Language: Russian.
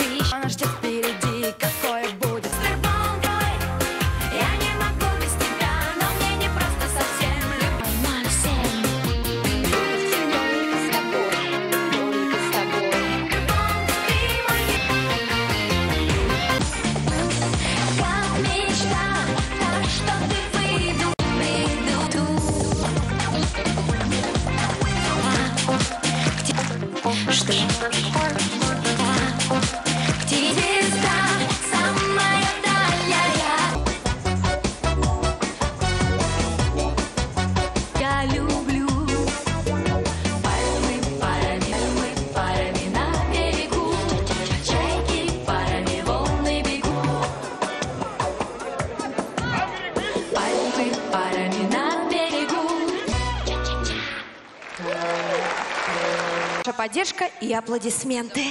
кирпич Она ждет впереди, какое будет Сбербанкой Я не могу без тебя Но мне не просто совсем любовь, а всем. Только с тобой, только с тобой. Как мечта, так Что? Ваша поддержка и аплодисменты.